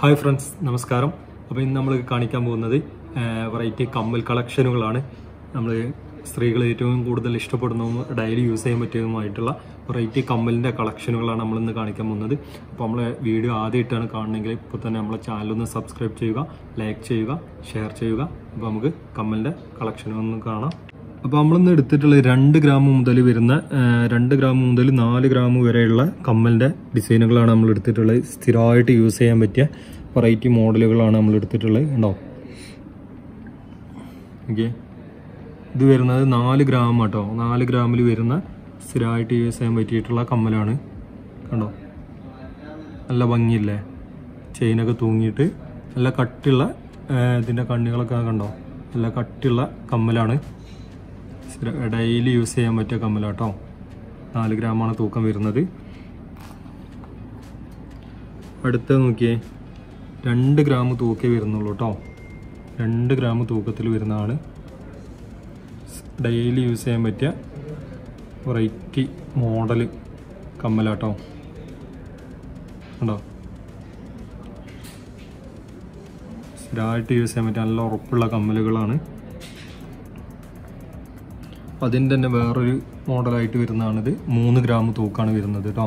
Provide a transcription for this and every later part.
Hi friends നമസ്കാരം. അപ്പോൾ ഇന്ന് നമ്മൾ കാണിക്കാൻ പോകുന്നത് വെറൈറ്റി കമ്മൽ കളക്ഷനുകളാണ്. നമ്മൾ സ്ത്രീകൾ ഏറ്റവും കൂടുതൽ ഇഷ്ടപ്പെടുന്നതും ഡെയിലി യൂസ് ചെയ്യാൻ പറ്റിയതുമായിട്ടുള്ള വെറൈറ്റി കമ്മലിന്റെ കളക്ഷനുകളാണ് നമ്മൾ ഇന്ന് കാണിക്കാൻ പോകുന്നത്. അപ്പോൾ നമ്മൾ വീഡിയോ ആദ്യമായിട്ടാണ് കാണണമെങ്കിൽ ഇപ്പോൾ തന്നെ നമ്മളെ ചാനലൊന്ന് സബ്സ്ക്രൈബ് ചെയ്യുക ലൈക്ക് ചെയ്യുക ഷെയർ ചെയ്യുക. അപ്പോൾ നമുക്ക് കമ്മലിന്റെ കളക്ഷനൊന്ന് കാണാം. അപ്പോൾ നമ്മളിന്ന് എടുത്തിട്ടുള്ള രണ്ട് ഗ്രാം മുതൽ വരുന്ന രണ്ട് ഗ്രാം മുതൽ നാല് ഗ്രാം വരെയുള്ള കമ്മലിന്റെ ഡിസൈനുകളാണ് നമ്മൾ എടുത്തിട്ടുള്ളത്. സ്ഥിരമായിട്ട് യൂസ് ചെയ്യാൻ പറ്റിയ വെറൈറ്റി മോഡലുകളാണ് നമ്മൾ എടുത്തിട്ടുള്ളത് ഉണ്ടോ ഓക്കെ. ഇത് വരുന്നത് നാല് ഗ്രാം കേട്ടോ നാല് ഗ്രാമിൽ വരുന്ന സ്ഥിരമായിട്ട് യൂസ് ചെയ്യാൻ പറ്റിയിട്ടുള്ള കമ്മലാണ്. കണ്ടോ? നല്ല ഭംഗിയില്ലേ? ചെയിനൊക്കെ തൂങ്ങിയിട്ട് നല്ല കട്ടിയുള്ള ഇതിന്റെ കണ്ണുകളൊക്കെ കണ്ടോ? നല്ല കട്ടിയുള്ള കമ്മലാണ്. ഡെയിലി യൂസ് ചെയ്യാൻ പറ്റിയ കമ്മലാട്ടോ നാല് ഗ്രാമാണ് തൂക്കം വരുന്നത്. അടുത്ത നോക്കിയേ. രണ്ട് ഗ്രാം തൂക്കേ വരുന്നുള്ളൂ കേട്ടോ രണ്ട് ഗ്രാം തൂക്കത്തിൽ വരുന്നതാണ് ഡെയിലി യൂസ് ചെയ്യാൻ പറ്റിയ വെറൈറ്റി മോഡൽ കമ്മലാട്ടോ ഉണ്ടോ സ്ഥിരമായിട്ട് യൂസ് ചെയ്യാൻ പറ്റിയ നല്ല ഉറപ്പുള്ള കമ്മലുകളാണ്. അതിന്റെ തന്നെ വേറൊരു മോഡലായിട്ട് വരുന്നതാണിത്. മൂന്ന് ഗ്രാം തൂക്കാണ് വരുന്നത് കേട്ടോ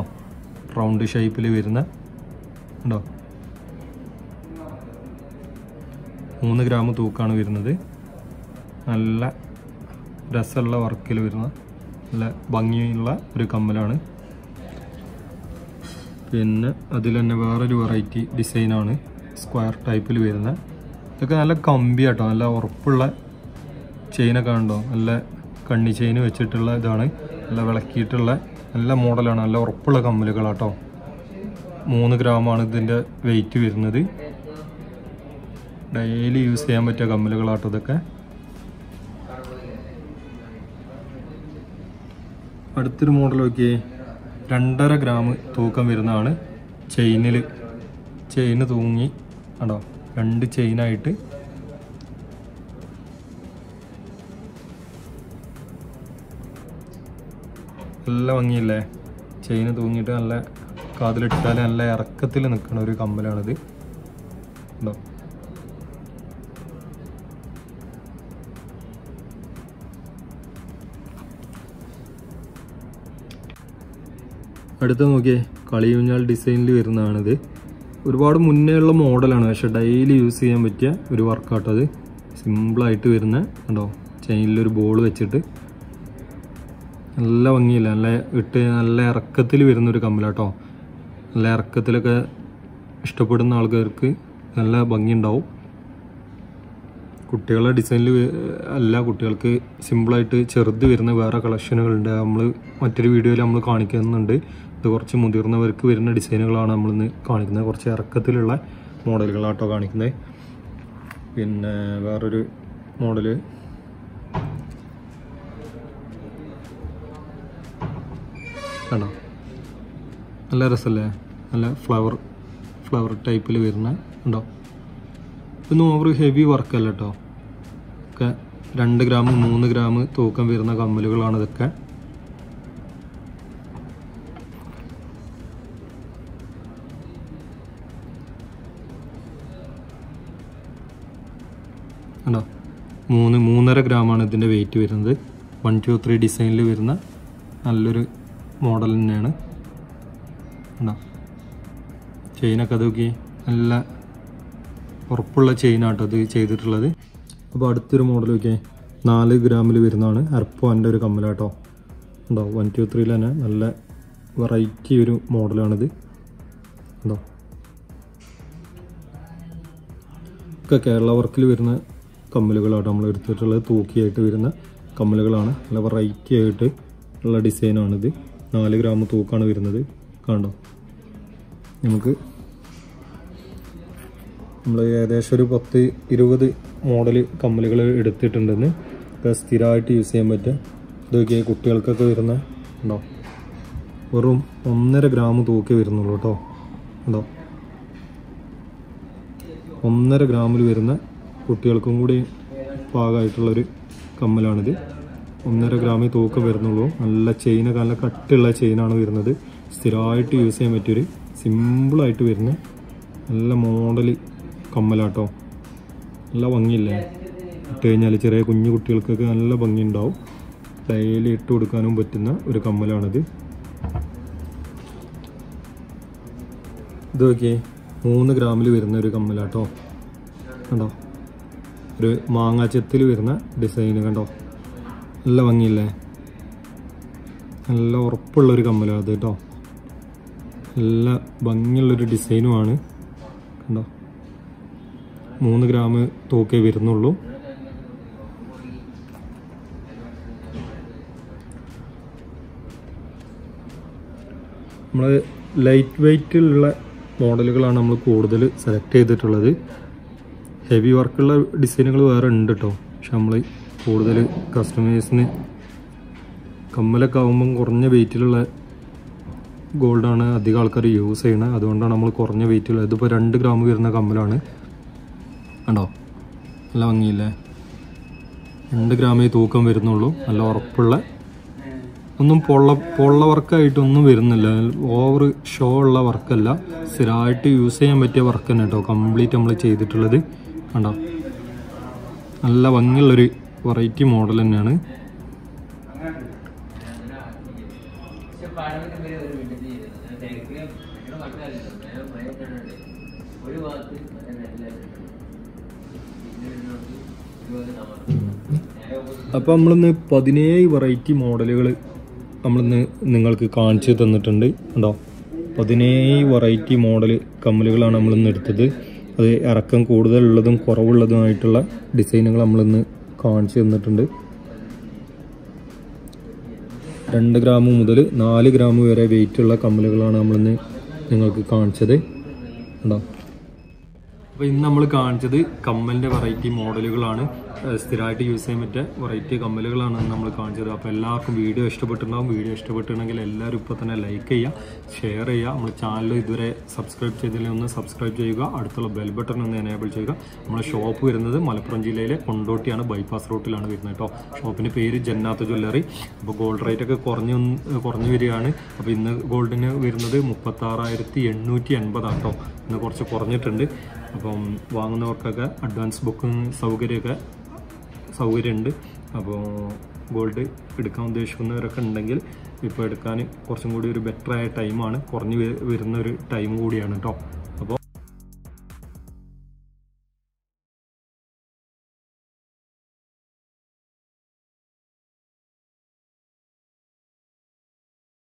റൗണ്ട് ഷേപ്പിൽ വരുന്ന ഉണ്ടോ മൂന്ന് ഗ്രാം തൂക്കാണ് വരുന്നത്. നല്ല രസമുള്ള വർക്കിൽ വരുന്ന നല്ല ഭംഗിയുള്ള ഒരു കമ്മലാണ്. പിന്നെ അതിൽ തന്നെ വേറൊരു വെറൈറ്റി ഡിസൈനാണ് സ്ക്വയർ ടൈപ്പിൽ വരുന്ന. ഇതൊക്കെ നല്ല കമ്പി കേട്ടോ നല്ല ഉറപ്പുള്ള ചെയിനൊക്കെ ഉണ്ടോ നല്ല കണ്ണി ചെയിൻ വെച്ചിട്ടുള്ള ഇതാണ്. നല്ല വിളക്കിയിട്ടുള്ള നല്ല മോഡലാണ് നല്ല ഉറപ്പുള്ള കമ്മലുകളാട്ടോ മൂന്ന് ഗ്രാമാണ് ഇതിന്റെ വെയിറ്റ് വരുന്നത്. ഡെയിലി യൂസ് ചെയ്യാൻ പറ്റിയ കമ്മലുകളാട്ടോ ഇതൊക്കെ. അടുത്തൊരു മോഡൽ നോക്കിയേ. രണ്ടര ഗ്രാം തൂക്കം വരുന്നതാണ്. ചെയിനിൽ ചെയിന് തൂങ്ങി ആണോ രണ്ട് ചെയിനായിട്ട് നല്ല ഭംഗിയില്ലേ? ചെയിന് തൂങ്ങിയിട്ട് നല്ല കാതിലിട്ടാൽ നല്ല ഇറക്കത്തിൽ നിൽക്കുന്ന ഒരു കമ്മലാണിത്. ഉണ്ടോ? അടുത്ത നോക്കിയേ കളിയൂഞ്ഞാൽ ഡിസൈനിൽ വരുന്നതാണിത്. ഒരുപാട് മുന്നേ ഉള്ള മോഡലാണ് പക്ഷെ ഡെയിലി യൂസ് ചെയ്യാൻ പറ്റിയ ഒരു വർക്കൗട്ടത് സിമ്പിളായിട്ട് വരുന്ന കണ്ടോ? ചെയിനിലൊരു ബോൾ വെച്ചിട്ട് നല്ല ഭംഗിയില്ല? നല്ല ഇട്ട് നല്ല ഇറക്കത്തിൽ വരുന്ന ഒരു കമ്മലാട്ടോ നല്ല ഇറക്കത്തിലൊക്കെ ഇഷ്ടപ്പെടുന്ന ആൾക്കാർക്ക് നല്ല ഭംഗിയുണ്ടാവും. കുട്ടികളുടെ ഡിസൈനിൽ അല്ല കുട്ടികൾക്ക് സിമ്പിളായിട്ട് ചെറുത് വരുന്ന വേറെ കളക്ഷനുകളുണ്ട്. നമ്മൾ മറ്റൊരു വീഡിയോയിൽ നമ്മൾ കാണിക്കുന്നുണ്ട്. ഇത് കുറച്ച് മുതിർന്നവർക്ക് വരുന്ന ഡിസൈനുകളാണ് നമ്മളിന്ന് കാണിക്കുന്നത്. കുറച്ച് ഇറക്കത്തിലുള്ള മോഡലുകളാട്ടോ കാണിക്കുന്നത്. പിന്നെ വേറൊരു മോഡൽ കണ്ടോ? നല്ല രസമല്ലേ നല്ല ഫ്ലവർ ഫ്ലവർ ടൈപ്പിൽ വരുന്ന ഉണ്ടോ? ഇതൊന്നും ഓവർ ഹെവി വർക്കല്ല കേട്ടോ ഒക്കെ രണ്ട് ഗ്രാം മൂന്ന് ഗ്രാം തൂക്കം വരുന്ന കമ്മലുകളാണ് ഇതൊക്കെ. കണ്ടോ? മൂന്ന് മൂന്നര ഗ്രാമാണ് ഇതിന്റെ വെയിറ്റ് വരുന്നത്. വൺ ടു ത്രീ ഡിസൈനിൽ വരുന്ന നല്ലൊരു മോഡൽ തന്നെയാണ്. കണ്ടോ? ചെയിനൊക്കെ അതൊക്കെ നല്ല ഉറപ്പുള്ള ചെയിനാട്ടോ അത് ചെയ്തിട്ടുള്ളത്. അപ്പോൾ അടുത്തൊരു മോഡൽ നോക്കിയേ നാല് ഗ്രാമിൽ വരുന്നതാണ്. അർപ്പോന്റെ ഒരു കമ്മലാട്ടോ. ഉണ്ടോ വൺ ടു ത്രീയിൽ തന്നെ നല്ല വെറൈറ്റി ഒരു മോഡലാണിത് ഉണ്ടോ ഒക്കെ കേരള വർക്കിൽ വരുന്ന കമ്മലുകളാട്ടോ നമ്മൾ എടുത്തിട്ടുള്ളത്. തൂക്കിയായിട്ട് വരുന്ന കമ്മലുകളാണ്. നല്ല വെറൈറ്റി ആയിട്ട് ഉള്ള ഡിസൈനാണിത് നാല് ഗ്രാം തൂക്കാണ് വരുന്നത്. കണ്ടോ? നമുക്ക് നമ്മൾ ഏകദേശം ഒരു പത്ത് ഇരുപത് മോഡൽ കമ്മലുകൾ എടുത്തിട്ടുണ്ടെന്ന് സ്ഥിരമായിട്ട് യൂസ് ചെയ്യാൻ പറ്റുക. ഇതൊക്കെ കുട്ടികൾക്കൊക്കെ വരുന്ന ഉണ്ടോ വെറും ഒന്നര ഗ്രാം തൂക്കി വരുന്നുള്ളൂ കേട്ടോ. ഉണ്ടോ ഒന്നര ഗ്രാമിൽ വരുന്ന കുട്ടികൾക്കും കൂടി പാകമായിട്ടുള്ളൊരു കമ്മലാണിത്. ഒന്നര ഗ്രാമിൽ തൂക്കം വരുന്നുള്ളൂ. നല്ല ചെയിനൊക്കെ നല്ല കട്ടുള്ള ചെയിനാണ് വരുന്നത്. സ്ഥിരമായിട്ട് യൂസ് ചെയ്യാൻ പറ്റിയൊരു സിമ്പിളായിട്ട് വരുന്ന നല്ല മോഡൽ കമ്മലാട്ടോ. നല്ല ഭംഗിയില്ലേ? ഇട്ട് കഴിഞ്ഞാൽ ചെറിയ കുഞ്ഞു കുട്ടികൾക്കൊക്കെ നല്ല ഭംഗി ഉണ്ടാവും ഡെയിലി ഇട്ട് കൊടുക്കാനും പറ്റുന്ന ഒരു കമ്മലാണിത്. ഇത് നോക്കിയേ മൂന്ന് ഗ്രാമിൽ വരുന്ന ഒരു കമ്മലാട്ടോ. കണ്ടോ? ഒരു മാങ്ങാച്ചത്തിൽ വരുന്ന ഡിസൈന് കണ്ടോ? നല്ല ഭംഗിയില്ലേ? നല്ല ഉറപ്പുള്ള ഒരു കമ്മലാണ് അത് കേട്ടോ നല്ല ഭംഗിയുള്ളൊരു ഡിസൈനുമാണ്. കണ്ടോ? മൂന്ന് ഗ്രാം തൂക്കേ വരുന്നുള്ളൂ. നമ്മൾ ലൈറ്റ് വെയ്റ്റിലുള്ള മോഡലുകളാണ് നമ്മൾ കൂടുതൽ സെലക്ട് ചെയ്തിട്ടുള്ളത്. ഹെവി വർക്കുള്ള ഡിസൈനുകൾ വേറെ ഉണ്ട് കേട്ടോ പക്ഷെ നമ്മൾ കൂടുതൽ കസ്റ്റമേഴ്സിന് കമ്മലൊക്കെ ആകുമ്പം കുറഞ്ഞ വെയിറ്റിലുള്ള ഗോൾഡാണ് അധികം ആൾക്കാർ യൂസ് ചെയ്യണത് അതുകൊണ്ടാണ് നമ്മൾ കുറഞ്ഞ വെയിറ്റുള്ള ഇതിപ്പോൾ രണ്ട് ഗ്രാം വരുന്ന കമ്മലാണ്. കണ്ടോ? നല്ല ഭംഗിയില്ലേ? രണ്ട് ഗ്രാമേ തൂക്കം വരുന്നുള്ളൂ. നല്ല ഉറപ്പുള്ള ഒന്നും പൊള്ള പൊള്ള വർക്കായിട്ടൊന്നും വരുന്നില്ല. ഓവർ ഷോ ഉള്ള വർക്കല്ല സ്ഥിരമായിട്ട് യൂസ് ചെയ്യാൻ പറ്റിയ വർക്ക് തന്നെ കേട്ടോ കംപ്ലീറ്റ് നമ്മൾ ചെയ്തിട്ടുള്ളത്. കണ്ടോ? നല്ല ഭംഗിയുള്ളൊരു വെറൈറ്റി മോഡൽ തന്നെയാണ്. അപ്പോൾ നമ്മളിന്ന് പതിനേഴ് വെറൈറ്റി മോഡലുകൾ നമ്മളിന്ന് നിങ്ങൾക്ക് കാണിച്ചു തന്നിട്ടുണ്ട്. കണ്ടോ? പതിനേഴ് വെറൈറ്റി മോഡൽ കമ്മലുകളാണ് നമ്മളിന്ന് എടുത്തത്. അത് ഇറക്കം കൂടുതലുള്ളതും കുറവുള്ളതുമായിട്ടുള്ള ഡിസൈനുകൾ നമ്മളിന്ന് കാണിച്ചു തന്നിട്ടുണ്ട്. രണ്ട് ഗ്രാം മുതൽ നാല് ഗ്രാം വരെ വെയിറ്റുള്ള കമ്മലുകളാണ് നമ്മളിന്ന് നിങ്ങൾക്ക് കാണിച്ചത്. കണ്ടോ? അപ്പോൾ ഇന്ന് നമ്മൾ കാണിച്ചത് കമ്മലിന്റെ വെറൈറ്റി മോഡലുകളാണ്. സ്ഥിരമായിട്ട് യൂസ് ചെയ്യാൻ പറ്റിയ വെറൈറ്റി കമ്മലുകളാണ് നമ്മൾ കാണിച്ചത്. അപ്പോൾ എല്ലാവർക്കും വീഡിയോ ഇഷ്ടപ്പെട്ടിട്ടുണ്ടാവും. വീഡിയോ ഇഷ്ടപ്പെട്ടിട്ടുണ്ടെങ്കിൽ എല്ലാവരും ഇപ്പോൾ തന്നെ ലൈക്ക് ചെയ്യുക ഷെയർ ചെയ്യുക. നമ്മൾ ചാനൽ ഇതുവരെ സബ്സ്ക്രൈബ് ചെയ്തില്ലെങ്കിൽ ഒന്ന് സബ്സ്ക്രൈബ് ചെയ്യുക. അടുത്തുള്ള ബെൽ ബട്ടൺ ഒന്ന് എനേബിൾ ചെയ്യുക. നമ്മുടെ ഷോപ്പ് വരുന്നത് മലപ്പുറം ജില്ലയിലെ കൊണ്ടോട്ടിയാണ്. ബൈപ്പാസ് റൂട്ടിലാണ് വരുന്നത് കേട്ടോ. ഷോപ്പിന്റെ പേര് ജന്നാത്ത് ജ്വല്ലറി അപ്പോൾ ഗോൾഡ് റേറ്റ് ഒക്കെ കുറഞ്ഞു കുറഞ്ഞു വരികയാണ്. അപ്പോൾ ഇന്ന് ഗോൾഡിന് വരുന്നത് മുപ്പത്താറായിരത്തി എണ്ണൂറ്റി എൺപതാണ് കേട്ടോ. ഇന്ന് കുറച്ച് കുറഞ്ഞിട്ടുണ്ട്. അപ്പം വാങ്ങുന്നവർക്കൊക്കെ അഡ്വാൻസ് ബുക്കിംഗ് സൗകര്യമൊക്കെ സൗകര്യമുണ്ട്. അപ്പോൾ ഗോൾഡ് എടുക്കാൻ ഉദ്ദേശിക്കുന്നവരൊക്കെ ഉണ്ടെങ്കിൽ ഇപ്പോൾ എടുക്കാൻ കുറച്ചും കൂടി ഒരു ബെറ്ററായ ടൈമാണ് കുറഞ്ഞു വരുന്ന ഒരു ടൈം കൂടിയാണ് കേട്ടോ